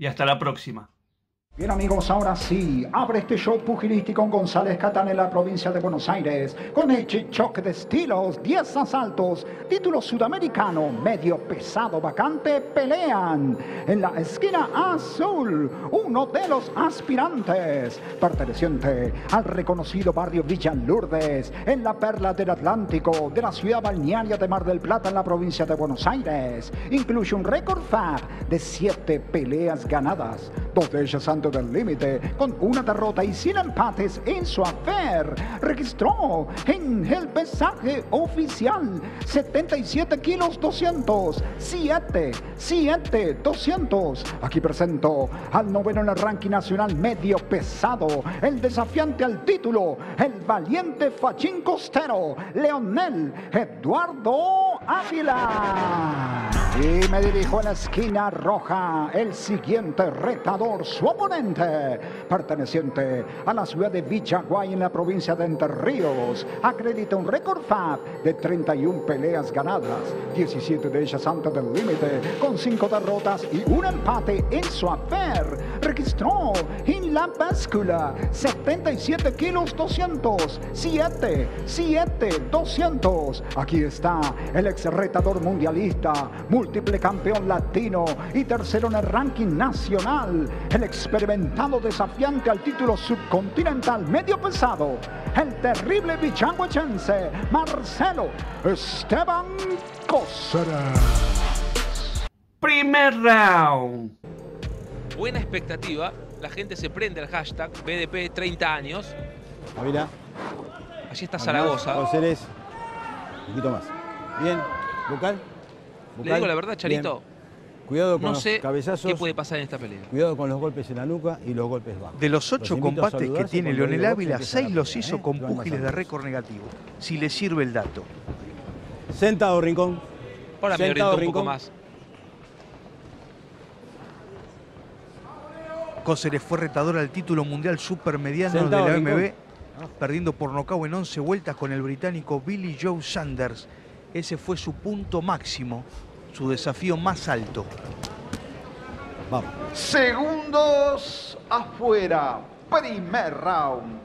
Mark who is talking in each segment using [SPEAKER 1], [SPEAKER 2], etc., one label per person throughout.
[SPEAKER 1] y hasta la próxima.
[SPEAKER 2] Bien amigos, ahora sí, abre este show pugilístico con González Catán en la provincia de Buenos Aires, con este choque de estilos, 10 asaltos, título sudamericano, medio pesado vacante, pelean en la esquina azul, uno de los aspirantes, perteneciente al reconocido barrio Villa Lourdes, en la perla del Atlántico, de la ciudad balnearia de Mar del Plata en la provincia de Buenos Aires, incluye un récord FAB de 7 peleas ganadas, dos de ellas antes del límite, con una derrota y sin empates en su afer. Registró en el pesaje oficial 77 kilos 200, 7, 7, 200. Aquí presento al noveno en el ranking nacional medio pesado, el desafiante al título, el valiente fachín costero, Leonel Eduardo Ávila. Y me dirijo a la esquina roja, el siguiente retador, su oponente, perteneciente a la ciudad de Villaguay en la provincia de Entre Ríos, acredita un récord FAB de 31 peleas ganadas, 17 de ellas antes del límite, con 5 derrotas y un empate en su afer. Registró en la báscula 77 kilos 200, 7, 7, 200. Aquí está el ex retador mundialista, múltiple campeón latino y tercero en el ranking nacional, el experimentado desafiante al título subcontinental medio pesado, el terrible bichanguachense Marcelo Esteban Cóceres.
[SPEAKER 1] Primer round.
[SPEAKER 3] Buena expectativa. La gente se prende al hashtag BDP 30 años.
[SPEAKER 4] Ávila.
[SPEAKER 3] Allí está Zaragoza.
[SPEAKER 4] Cóceres. Un poquito más. Bien. Vocal.
[SPEAKER 3] Le digo la verdad, Charito.
[SPEAKER 4] Cuidado con
[SPEAKER 3] No
[SPEAKER 4] los
[SPEAKER 3] sé
[SPEAKER 4] cabezazos.
[SPEAKER 3] qué puede pasar en esta pelea.
[SPEAKER 4] Cuidado con los golpes en la nuca y los golpes bajos.
[SPEAKER 5] De los
[SPEAKER 4] Los
[SPEAKER 5] ocho
[SPEAKER 4] a
[SPEAKER 5] combates que tiene Leonel Ávila, seis los
[SPEAKER 4] pelea,
[SPEAKER 5] hizo
[SPEAKER 4] ¿eh?
[SPEAKER 5] con púgiles de récord negativo. Si le sirve el dato.
[SPEAKER 4] Sentado, Rincón.
[SPEAKER 3] Ahora me
[SPEAKER 4] Sentado,
[SPEAKER 3] un poco
[SPEAKER 4] Rincón.
[SPEAKER 3] más.
[SPEAKER 5] Cóceres fue retador al título mundial supermediano
[SPEAKER 4] Sentado,
[SPEAKER 5] de la
[SPEAKER 4] Rincón.
[SPEAKER 5] OMB, perdiendo por nocaut en 11 vueltas con el británico Billy Joe Sanders. Ese fue su punto máximo, su desafío más alto.
[SPEAKER 4] Vamos.
[SPEAKER 2] Segundos afuera. Primer round.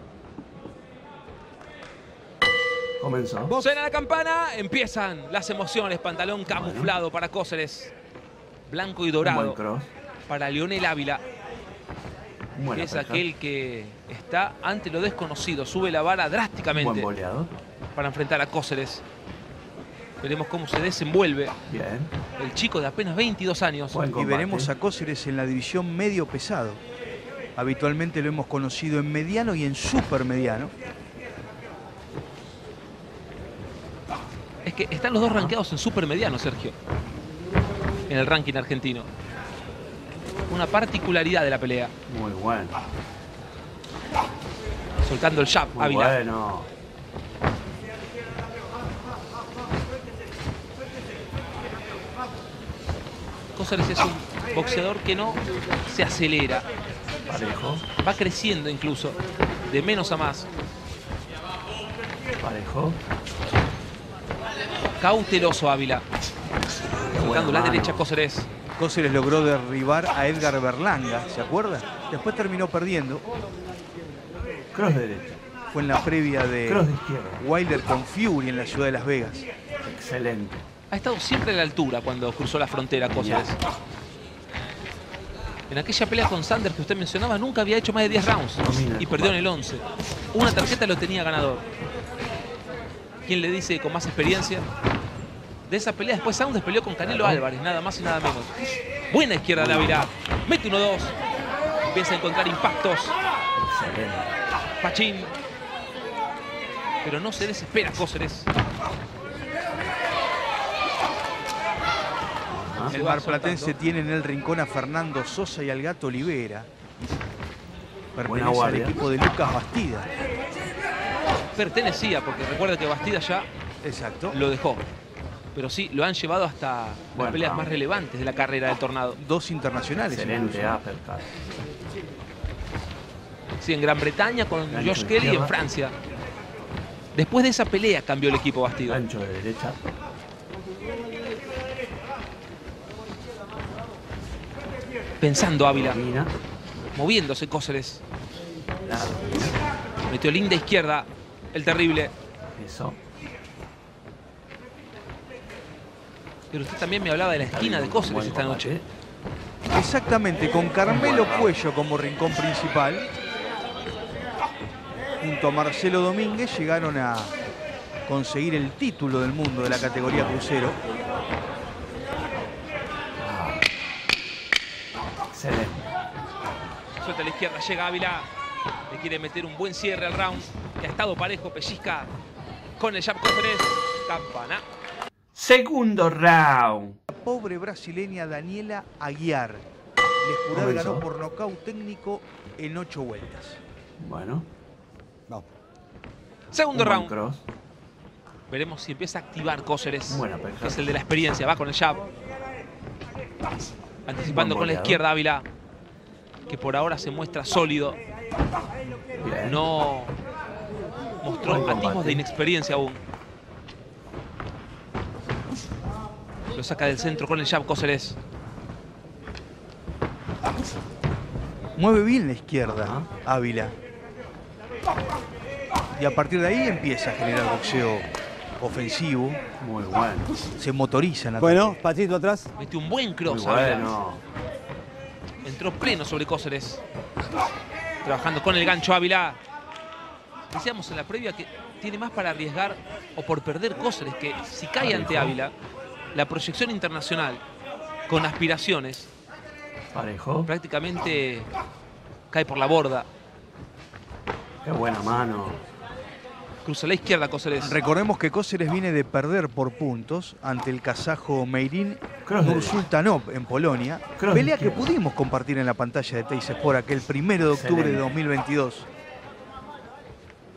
[SPEAKER 1] Comenzó.
[SPEAKER 3] Suena la campana, empiezan las emociones. Pantalón camuflado para Cóceres. Blanco y dorado para Leonel Ávila. Es aquel que está ante lo desconocido. Sube la vara
[SPEAKER 1] buen
[SPEAKER 3] drásticamente
[SPEAKER 1] boleado.
[SPEAKER 3] para enfrentar a Cóceres. Veremos cómo se desenvuelve
[SPEAKER 1] Bien.
[SPEAKER 3] el chico de apenas 22 años.
[SPEAKER 1] Buen
[SPEAKER 5] Y
[SPEAKER 1] combate.
[SPEAKER 5] veremos a Cóceres en la división medio pesado. Habitualmente lo hemos conocido en mediano y en supermediano.
[SPEAKER 3] Es que están los dos rankeados en supermediano, Sergio. En el ranking argentino. Una particularidad de la pelea.
[SPEAKER 1] Muy bueno.
[SPEAKER 3] Soltando el jab,
[SPEAKER 1] Muy
[SPEAKER 3] Ávila.
[SPEAKER 1] bueno.
[SPEAKER 3] Cóceres es un boxeador que no se acelera.
[SPEAKER 1] Parejo.
[SPEAKER 3] Va creciendo incluso. De menos a más.
[SPEAKER 1] Parejo.
[SPEAKER 3] Cauteloso Ávila. Soltando la derecha Cóceres.
[SPEAKER 5] Cóceres logró derribar a Edgar Berlanga, ¿se acuerda? Después terminó perdiendo.
[SPEAKER 1] Cross derecho.
[SPEAKER 5] Fue en la previa de
[SPEAKER 1] Cross de izquierda.
[SPEAKER 5] Wilder con Fury en la ciudad de Las Vegas.
[SPEAKER 1] Excelente.
[SPEAKER 3] Ha estado siempre a la altura cuando cruzó la frontera Cóceres. En aquella pelea con Sanders que usted mencionaba, nunca había hecho más de 10 rounds y perdió en el 11. Una tarjeta lo tenía ganador. ¿Quién le dice con más experiencia? De esa pelea después Saunders peleó con Canelo Álvarez, nada más y nada menos. Buena izquierda de Ávila. Mete 1-2. Empieza a encontrar impactos.
[SPEAKER 1] Excelente.
[SPEAKER 3] Pachín. Pero no se desespera Cóceres.
[SPEAKER 5] El marplatense tiene en el rincón a Fernando Sosa y al gato Olivera. Pertenece al equipo de Lucas Bastida.
[SPEAKER 3] Pertenecía, porque recuerda que Bastida ya
[SPEAKER 5] Exacto.
[SPEAKER 3] lo dejó. Pero sí, lo han llevado hasta las peleas más relevantes de la carrera del Tornado.
[SPEAKER 5] Dos internacionales.
[SPEAKER 1] Excelente uppercut.
[SPEAKER 3] Sí, en Gran Bretaña con
[SPEAKER 1] Gancho
[SPEAKER 3] Josh Kelly y en. Francia. Después de esa pelea cambió el equipo Bastida.
[SPEAKER 1] Gancho de derecha.
[SPEAKER 3] Pensando Ávila, moviéndose Cóceres. Metió linda izquierda, el terrible.
[SPEAKER 1] Eso.
[SPEAKER 3] Pero usted también me hablaba de la esquina de Cóceres esta noche.
[SPEAKER 5] Exactamente, con Carmelo Cuello como rincón principal. Junto a Marcelo Domínguez llegaron a conseguir el título del mundo de la categoría crucero.
[SPEAKER 3] Suelta a la izquierda, llega Ávila. Le quiere meter un buen cierre al round. Que ha estado parejo, pellizca con el jab Cóceres. Campana.
[SPEAKER 1] Segundo round.
[SPEAKER 5] La pobre brasileña Daniela Aguiar.
[SPEAKER 1] Comenzó.
[SPEAKER 5] ganó por nocaut técnico en ocho vueltas.
[SPEAKER 1] Bueno.
[SPEAKER 4] Vamos.
[SPEAKER 3] Segundo
[SPEAKER 1] un
[SPEAKER 3] round.
[SPEAKER 1] cross.
[SPEAKER 3] Veremos si empieza a activar Cóceres.
[SPEAKER 1] Buena pelea.
[SPEAKER 3] Que es el de la experiencia. Va con el jab. Anticipando con la izquierda Ávila. Que por ahora se muestra sólido.
[SPEAKER 1] Bien.
[SPEAKER 3] No mostró atismos de inexperiencia aún. Lo saca del centro con el jab Cóceres.
[SPEAKER 5] Mueve bien la izquierda. Ávila. Y a partir de ahí empieza a generar boxeo ofensivo.
[SPEAKER 1] Muy bueno.
[SPEAKER 5] Se motoriza en ataque.
[SPEAKER 4] Bueno, Patito atrás.
[SPEAKER 3] Mete un buen
[SPEAKER 1] Muy
[SPEAKER 3] cross. Ávila.
[SPEAKER 1] bueno.
[SPEAKER 3] Entró pleno sobre Cóceres. Trabajando con el gancho Ávila. Decíamos en la previa que tiene más para arriesgar o por perder Cóceres que si cae
[SPEAKER 1] Parejo.
[SPEAKER 3] ante Ávila, la proyección internacional con aspiraciones
[SPEAKER 1] Parejo.
[SPEAKER 3] prácticamente cae por la borda.
[SPEAKER 1] Qué buena mano.
[SPEAKER 3] Cruza la izquierda Cóceres.
[SPEAKER 5] Recordemos que Cóceres viene de perder por puntos ante el kazajo Meirin Nursultanov en Polonia.
[SPEAKER 1] Cross
[SPEAKER 5] pelea que pudimos compartir en la pantalla de Teis Sport aquel primero de octubre de
[SPEAKER 1] Excelente.
[SPEAKER 5] 2022.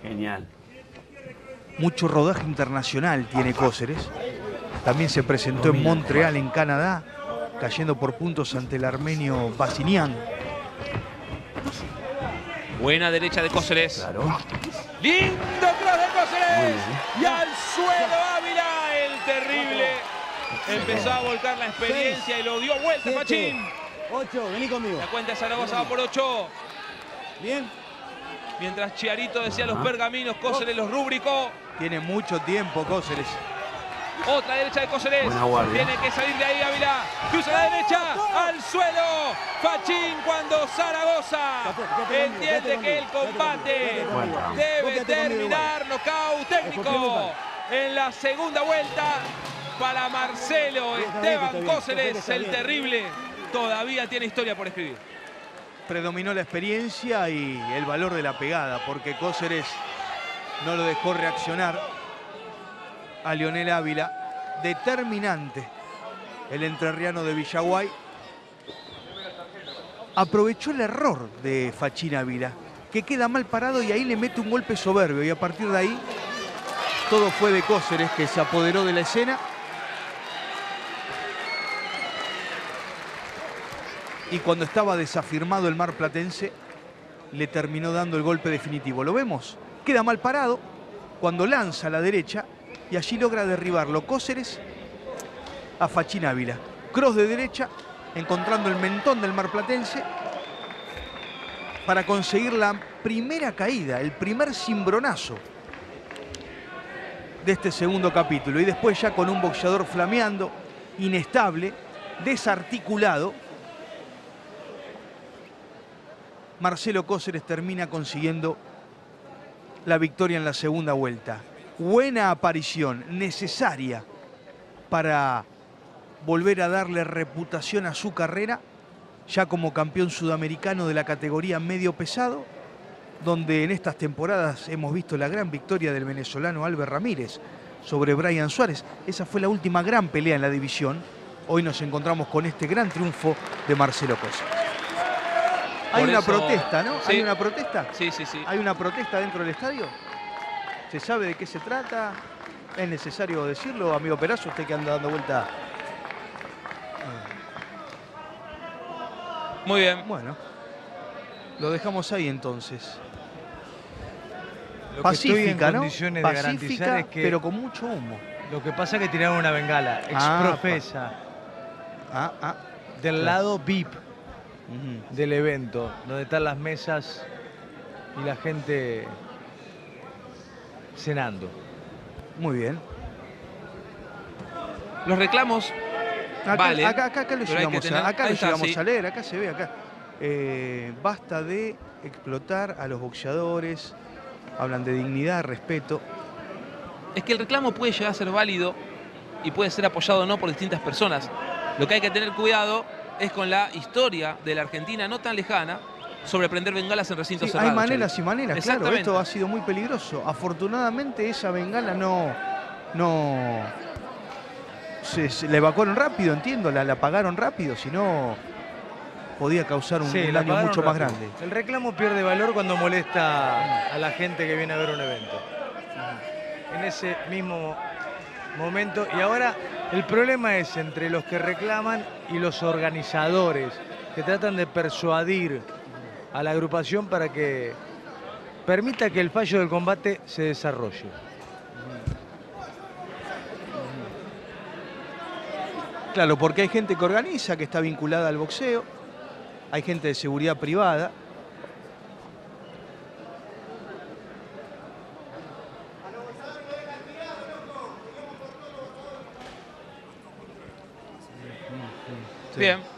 [SPEAKER 1] Genial.
[SPEAKER 5] Mucho rodaje internacional tiene Cóceres. También se presentó en Montreal, en Canadá, cayendo por puntos ante el armenio Basinian.
[SPEAKER 3] Buena derecha de Cóceres.
[SPEAKER 1] Claro.
[SPEAKER 3] Lindo Y al suelo Ávila, el terrible. Empezó a volcar la experiencia y lo dio vuelta. Pachín.
[SPEAKER 4] Ocho, vení conmigo.
[SPEAKER 3] La cuenta de Zaragoza va por 8.
[SPEAKER 4] Bien.
[SPEAKER 3] Mientras Chiarito decía los pergaminos, Cóceres los rubricó.
[SPEAKER 5] Tiene mucho tiempo Cóceres.
[SPEAKER 3] Otra derecha de
[SPEAKER 1] guardia.
[SPEAKER 3] Tiene que salir de ahí Ávila. Cruza la derecha. Al suelo. Fachín cuando Zaragoza entiende que el combate debe terminar nocaut técnico. En la segunda vuelta para Marcelo Esteban Cóceres, el terrible. Todavía tiene historia por escribir.
[SPEAKER 5] Predominó la experiencia y el valor de la pegada, porque Cóceres no lo dejó reaccionar a Lionel Ávila. Determinante el entrerriano de Villaguay. Aprovechó el error de Fachín Ávila, que queda mal parado y ahí le mete un golpe soberbio. Y a partir de ahí, todo fue de Cóceres, que se apoderó de la escena. Y cuando estaba desafirmado el mar platense, le terminó dando el golpe definitivo. ¿Lo vemos? Queda mal parado cuando lanza a la derecha y allí logra derribarlo Cóceres a Fachín Ávila. Cross de derecha, encontrando el mentón del marplatense para conseguir la primera caída, el primer cimbronazo de este segundo capítulo. Y después ya con un boxeador flameando, inestable, desarticulado, Marcelo Cóceres termina consiguiendo la victoria en la segunda vuelta. Buena aparición, necesaria para volver a darle reputación a su carrera, ya como campeón sudamericano de la categoría medio pesado, donde en estas temporadas hemos visto la gran victoria del venezolano Albert Ramírez sobre Brian Suárez. Esa fue la última gran pelea en la división. Hoy nos encontramos con este gran triunfo de Marcelo Cosa. Hay
[SPEAKER 3] Por
[SPEAKER 5] una
[SPEAKER 3] eso-
[SPEAKER 5] protesta, ¿no?
[SPEAKER 3] Sí.
[SPEAKER 5] ¿Hay una protesta?
[SPEAKER 3] Sí, sí, sí.
[SPEAKER 5] ¿Hay una protesta dentro del estadio? ¿Se sabe de qué se trata? ¿Es necesario decirlo, amigo Perazo, usted que anda dando vuelta?
[SPEAKER 3] Muy bien.
[SPEAKER 5] Bueno, lo dejamos ahí entonces.
[SPEAKER 6] Lo que estoy en
[SPEAKER 5] Pacífica, ¿no?
[SPEAKER 6] condiciones de
[SPEAKER 5] Pacífica,
[SPEAKER 6] garantizar es que
[SPEAKER 5] pero con mucho humo.
[SPEAKER 6] lo que pasa es que tiraron una bengala
[SPEAKER 5] Ah,
[SPEAKER 6] exprofesa
[SPEAKER 5] Ah, ah.
[SPEAKER 6] del lado VIP del evento, donde están las mesas y la gente cenando.
[SPEAKER 5] Muy bien.
[SPEAKER 3] Los reclamos
[SPEAKER 5] Acá,
[SPEAKER 3] Vale,
[SPEAKER 5] acá, acá, acá lo llegamos,
[SPEAKER 3] tener-
[SPEAKER 5] a, acá
[SPEAKER 3] ahí
[SPEAKER 5] lo
[SPEAKER 3] está,
[SPEAKER 5] llegamos
[SPEAKER 3] sí.
[SPEAKER 5] a leer, acá se ve, acá. Eh, basta de explotar a los boxeadores, hablan de dignidad, respeto.
[SPEAKER 3] es que el reclamo puede llegar a ser válido y puede ser apoyado o no por distintas personas. Lo que hay que tener cuidado es con la historia de la Argentina no tan lejana sobre prender bengalas en recintos
[SPEAKER 5] Sí, hay
[SPEAKER 3] cerrados.
[SPEAKER 5] maneras
[SPEAKER 3] Charlie.
[SPEAKER 5] y maneras, claro, esto ha sido muy peligroso. Afortunadamente esa bengala no, no se, se la evacuaron rápido, entiendo, la, la apagaron rápido, si no podía causar un,
[SPEAKER 6] Sí,
[SPEAKER 5] un
[SPEAKER 6] la
[SPEAKER 5] daño mucho más grande.
[SPEAKER 6] El reclamo pierde valor cuando molesta a la gente que viene a ver un evento. En ese mismo momento. Y ahora el problema es entre los que reclaman y los organizadores, que tratan de persuadir a la agrupación para que permita que el fallo del combate se desarrolle.
[SPEAKER 5] Claro, porque hay gente que organiza, que está vinculada al boxeo, hay gente de seguridad privada. Sí.
[SPEAKER 3] Bien.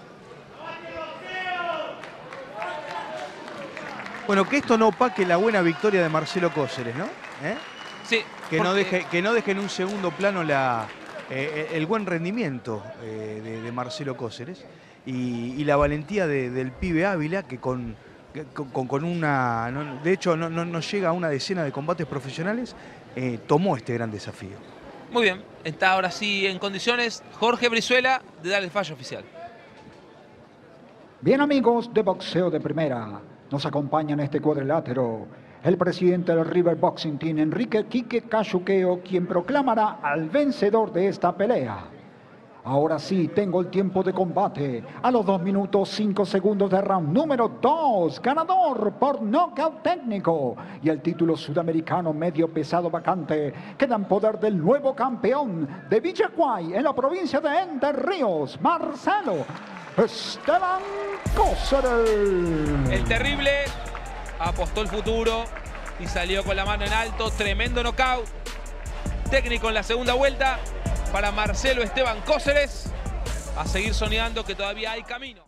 [SPEAKER 5] Bueno, que esto no opaque la buena victoria de Marcelo Cóceres, ¿no? ¿Eh?
[SPEAKER 3] Sí.
[SPEAKER 5] Que no, deje, que no deje en un segundo plano la, eh, el buen rendimiento eh, de, de Marcelo Cóceres y, y la valentía de- del pibe Ávila que con, con, con una... no- de hecho, no, no- no llega a una decena de combates profesionales, eh, tomó este gran desafío.
[SPEAKER 3] Muy bien. Está ahora sí en condiciones Jorge Brizuela de dar el fallo oficial.
[SPEAKER 2] Bien amigos de Boxeo de Primera, nos acompaña en este cuadrilátero el presidente del River Boxing Team, Enrique Quique Cachuqueo, quien proclamará al vencedor de esta pelea. Ahora sí, tengo el tiempo de combate. A los 2 minutos 5 segundos de round número 2, ganador por nocaut técnico. Y el título sudamericano medio pesado vacante queda en poder del nuevo campeón de Villacuay en la provincia de Entre Ríos, Marcelo Esteban Cóceres.
[SPEAKER 3] El terrible apostó el futuro y salió con la mano en alto. Tremendo knockout. Técnico en la segunda vuelta para Marcelo Esteban Cóceres. A seguir soñando que todavía hay camino.